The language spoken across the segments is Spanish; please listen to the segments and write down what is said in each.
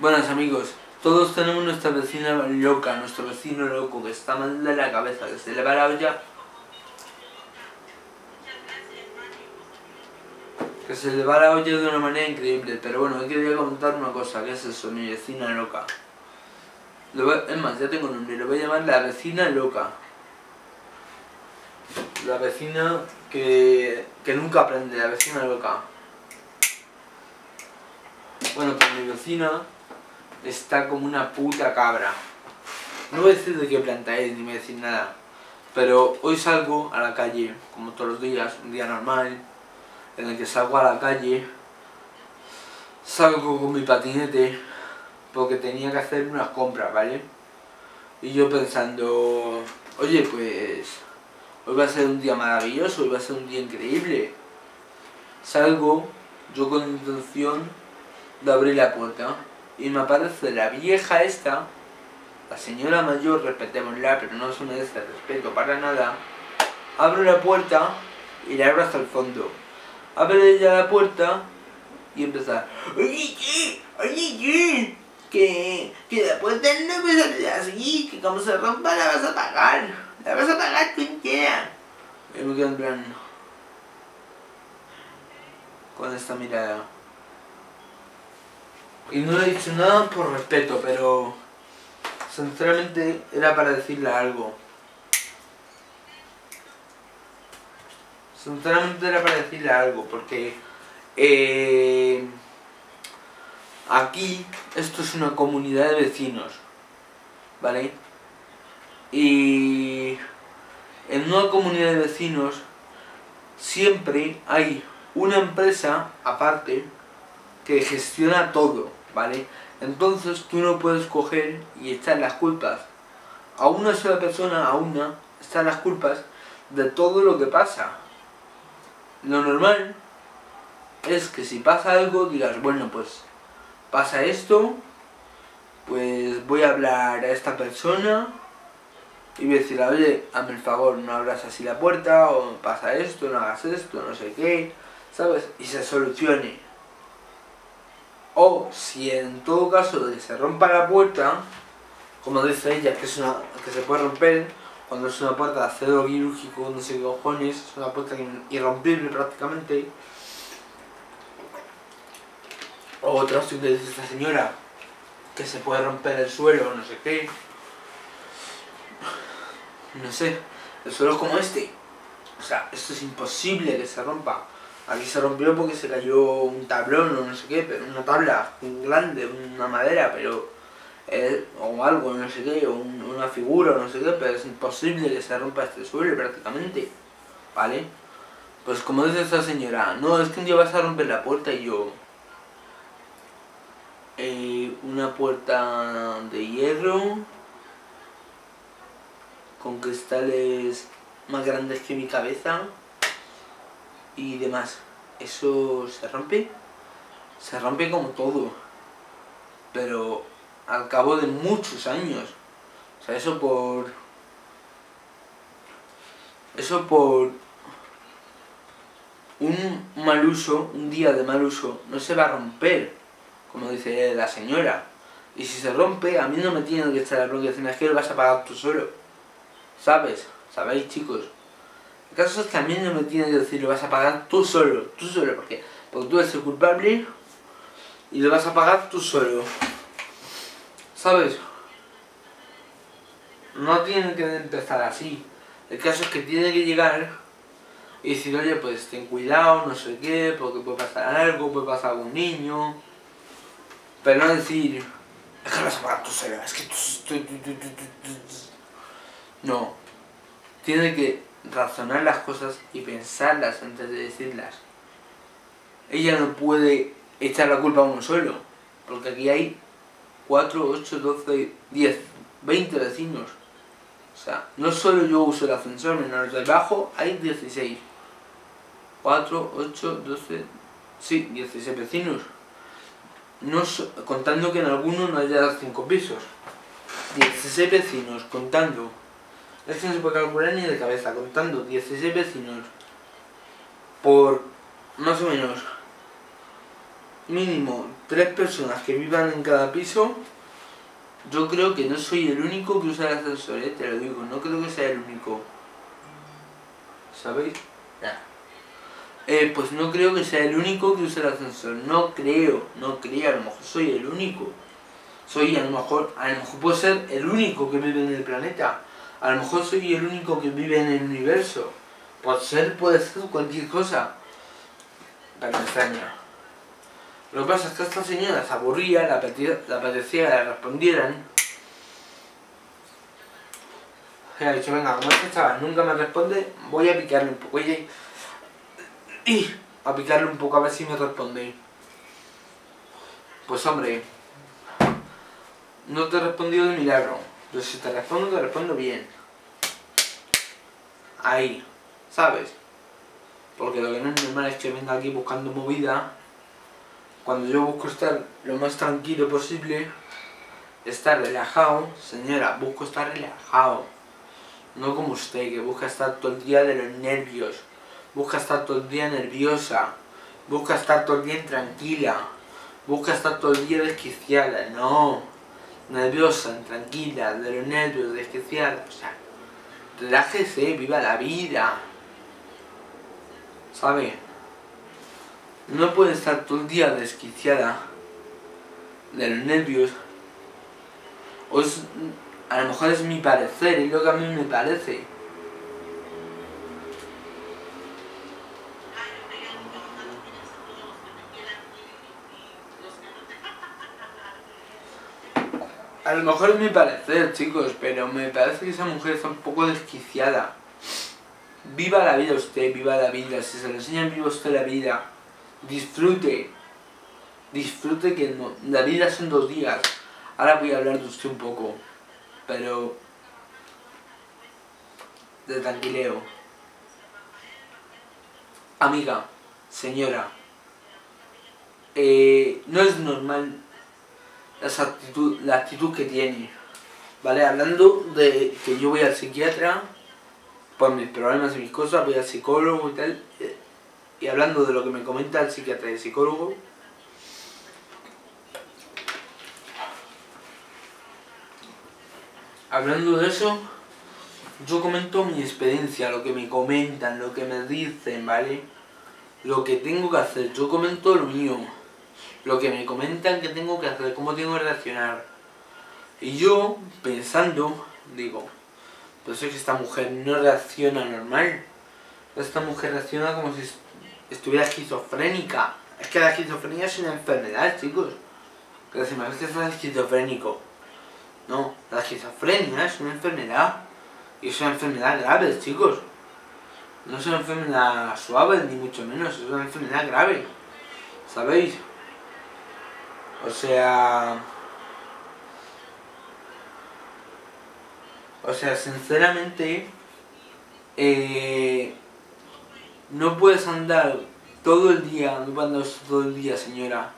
Buenas amigos, todos tenemos nuestra vecina loca, nuestro vecino loco que está mal de la cabeza, que se le va la olla. Que se le va la olla de una manera increíble, pero bueno, hoy quería comentar una cosa, que es eso, mi vecina loca. es más, ya tengo nombre, lo voy a llamar la vecina loca. La vecina que, que nunca aprende, la vecina loca. Bueno, pues mi vecina está como una puta cabra. No voy a decir de qué planta es, ni voy a decir nada. Pero hoy salgo a la calle, como todos los días, un día normal, en el que salgo a la calle, salgo con mi patinete, porque tenía que hacer unas compras, ¿vale? Y yo pensando, oye, pues, hoy va a ser un día maravilloso, hoy va a ser un día increíble. Salgo, yo con intención de abrir la puerta y me aparece la vieja esta, la señora mayor, respetémosla, pero no es una de ese respeto para nada, abro la puerta y la abro hasta el fondo. Abre ella la puerta y empieza, oye, ¿qué? oye, ¿qué? Que, que la puerta no me sale así, que como se rompa la vas a pagar, la vas a pagar tú entera. Y me quedo en plan, con esta mirada. Y no le he dicho nada por respeto, pero sinceramente era para decirle algo. Sinceramente era para decirle algo, porque eh, aquí esto es una comunidad de vecinos, ¿vale? Y en una comunidad de vecinos siempre hay una empresa aparte que gestiona todo. ¿vale? Entonces tú no puedes coger y echar las culpas a una sola persona, a una, están las culpas de todo lo que pasa. Lo normal es que si pasa algo digas, bueno, pues pasa esto, pues voy a hablar a esta persona y voy a decirle, oye, hazme el favor, no abras así la puerta, o pasa esto, no hagas esto, no sé qué, ¿sabes? Y se solucione. O si en todo caso de que se rompa la puerta, como dice ella, que, es una, que se puede romper, cuando es una puerta de acero quirúrgico, no sé qué cojones, es una puerta irrompible prácticamente. O otra opción que dice esta señora, que se puede romper el suelo, no sé qué. No sé, el suelo es como este. O sea, esto es imposible que se rompa. Aquí se rompió porque se cayó un tablón o no sé qué, pero una tabla grande, una madera, pero o algo, no sé qué, o una figura, no sé qué, pero es imposible que se rompa este suelo prácticamente, ¿vale? Pues como dice esta señora, no, es que un día vas a romper la puerta y yo... Eh, una puerta de hierro con cristales más grandes que mi cabeza y demás. Eso se rompe, se rompe como todo, pero al cabo de muchos años. O sea, eso por... Eso por un mal uso, un día de mal uso, no se va a romper, como dice la señora. Y si se rompe, a mí no me tiene que estar la bronca es que lo vas a pagar tú solo. ¿Sabes? ¿Sabéis, chicos? El caso es que a mí no me tiene que decir, lo vas a pagar tú solo, tú solo, porque, porque tú eres el culpable y lo vas a pagar tú solo. ¿Sabes? No tiene que empezar así. El caso es que tiene que llegar y decir, oye, pues ten cuidado, no sé qué, porque puede pasar algo, puede pasar algún niño. Pero no decir, es que lo vas a pagar tú solo, es que tú... No. Tiene que razonar las cosas y pensarlas antes de decirlas. Ella no puede echar la culpa a uno solo, porque aquí hay 4, 8, 12, 10, 20 vecinos. O sea, no solo yo uso el ascensor, menos de abajo hay 16. 4, 8, 12, sí, 16 vecinos. No contando que en alguno no haya 5 pisos. 16 vecinos, contando es que no se puede calcular ni de cabeza, contando 16 vecinos por más o menos mínimo tres personas que vivan en cada piso, yo creo que no soy el único que usa el ascensor, ¿eh? te lo digo, no creo que sea el único. ¿Sabéis? Eh, pues no creo que sea el único que use el ascensor, no creo, no creo, a lo mejor soy el único. Soy a lo mejor, a lo mejor puedo ser el único que vive en el planeta. A lo mejor soy el único que vive en el universo. Por ser puede ser cualquier cosa. Me extraña. Lo que pasa es que esta señora se aburría, la apetecía, la le respondieran. Y ha dicho, venga, como este chaval nunca me responde, voy a picarle un poco. Y, y a picarle un poco a ver si me responde. Pues hombre, no te he respondido de milagro. Pero si te respondo, te respondo bien. Ahí, ¿sabes? Porque lo que no es normal es que venga aquí buscando movida cuando yo busco estar lo más tranquilo posible, estar relajado, señora, busco estar relajado. No como usted, que busca estar todo el día de los nervios, busca estar todo el día nerviosa, busca estar todo el día tranquila, busca estar todo el día desquiciada. No, nerviosa, tranquila, de los nervios, desquiciada. O sea, relájese, viva la vida. ¿Sabe? No puede estar todo el día desquiciada de los nervios. O es, a lo mejor es mi parecer y lo que a mí me parece. Lo mejor es mi parecer, chicos, pero me parece que esa mujer está un poco desquiciada. Viva la vida usted, viva la vida. Si se le enseña viva usted la vida, disfrute, disfrute que la vida son dos días. Ahora voy a hablar de usted un poco, pero de tranquileo. Amiga, señora, eh, no es normal actitud, la actitud que tiene. ¿Vale? Hablando de que yo voy al psiquiatra por mis problemas y mis cosas, voy al psicólogo y tal. Eh, y hablando de lo que me comenta el psiquiatra y el psicólogo, hablando de eso, yo comento mi experiencia, lo que me comentan, lo que me dicen, ¿vale? Lo que tengo que hacer, yo comento lo mío, lo que me comentan que tengo que hacer, cómo tengo que reaccionar. Y yo, pensando, digo, pues es que esta mujer no reacciona normal. Esta mujer reacciona como si estuviera esquizofrénica. Es que la esquizofrenia es una enfermedad, chicos. Que se me que es esquizofrénico. No, la esquizofrenia es una enfermedad. Y es una enfermedad grave, chicos. No es una enfermedad suave, ni mucho menos. Es una enfermedad grave. ¿Sabéis? O sea... O sea, sinceramente... Eh, no puedes andar todo el día, no puedes andar todo el día, señora,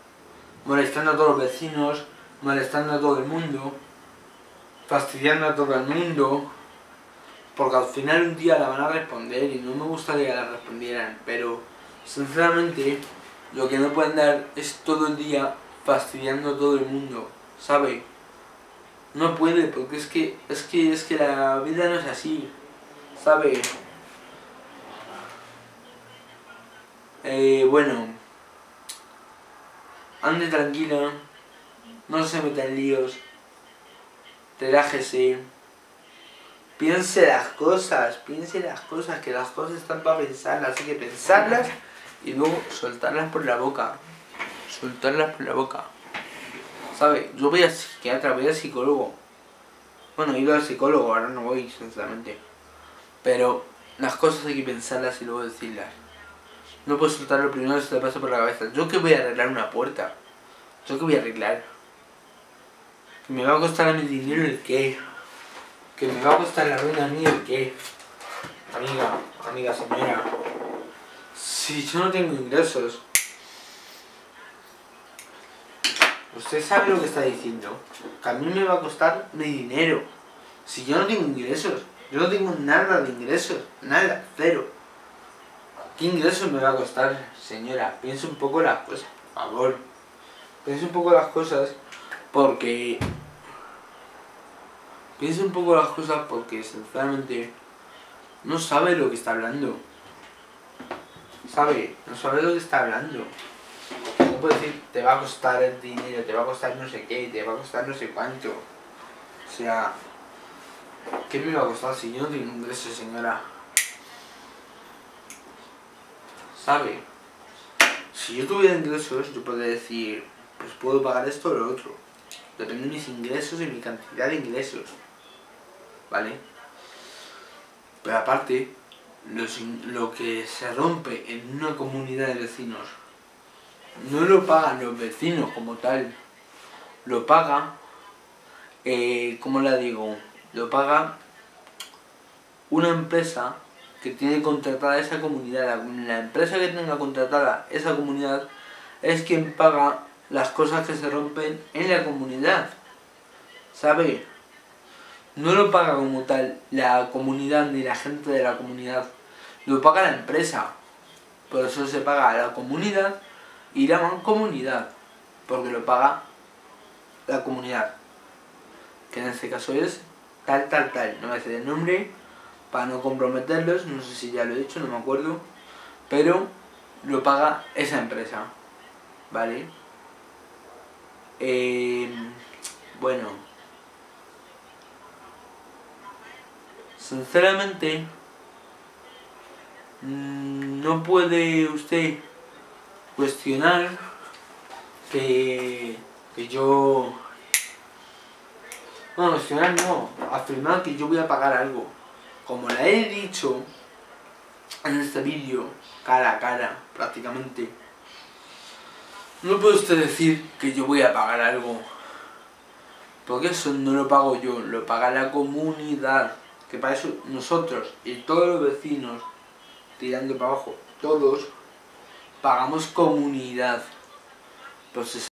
molestando a todos los vecinos, molestando a todo el mundo, fastidiando a todo el mundo, porque al final un día la van a responder y no me gustaría que la respondieran, pero sinceramente lo que no pueden dar es todo el día fastidiando a todo el mundo, ¿sabe? No puede, porque es que, es que, es que la vida no es así, ¿sabe? Eh, bueno, ande tranquila, no se meta en líos, relájese, piense las cosas, piense las cosas, que las cosas están para pensarlas, hay que pensarlas y luego soltarlas por la boca, soltarlas por la boca. ¿Sabe? Yo voy a psiquiatra, voy a psicólogo. Bueno, he ido al psicólogo, ahora no voy, sinceramente. Pero las cosas hay que pensarlas y luego decirlas. No puedo soltar lo primero que se te pasa por la cabeza. ¿Yo que voy a arreglar una puerta? ¿Yo que voy a arreglar? ¿Que me va a costar a mi dinero el qué? ¿Que me va a costar la ruina a mí el qué? Amiga, amiga señora. Si yo no tengo ingresos. Usted sabe lo que está diciendo. Que a mí me va a costar mi dinero. Si yo no tengo ingresos. Yo no tengo nada de ingresos. Nada. Cero. ¿Qué ingreso me va a costar, señora? Piense un poco las cosas, por favor. piense un poco las cosas porque... Piense un poco las cosas porque sinceramente no sabe lo que está hablando. Sabe, no sabe lo que está hablando. No puede decir, te va a costar el dinero, te va a costar no sé qué, te va a costar no sé cuánto. O sea, ¿qué me va a costar si yo no tengo ingresos, señora? ¿Sabe? Si yo tuviera ingresos, yo podría decir, pues puedo pagar esto o lo otro. Depende de mis ingresos y mi cantidad de ingresos. ¿Vale? Pero aparte, lo que se rompe en una comunidad de vecinos no lo pagan los vecinos como tal. Lo paga, eh, ¿cómo la digo? Lo paga una empresa que tiene contratada esa comunidad. La, empresa que tenga contratada esa comunidad es quien paga las cosas que se rompen en la comunidad. ¿Sabe? No lo paga como tal la comunidad ni la gente de la comunidad. Lo paga la empresa. Por eso se paga a la comunidad y la comunidad. Porque lo paga la comunidad. Que en este caso es tal, tal, tal. No voy a decir el nombre para no comprometerlos, no sé si ya lo he dicho, no me acuerdo, pero lo paga esa empresa, ¿vale? Eh, bueno, sinceramente, mm, no puede usted cuestionar que, que yo... No, cuestionar no, afirmar que yo voy a pagar algo como le he dicho en este vídeo, cara a cara, prácticamente, no puede usted decir que yo voy a pagar algo. Porque eso no lo pago yo, lo paga la comunidad. Que para eso nosotros y todos los vecinos, tirando para abajo, todos, pagamos comunidad. Pues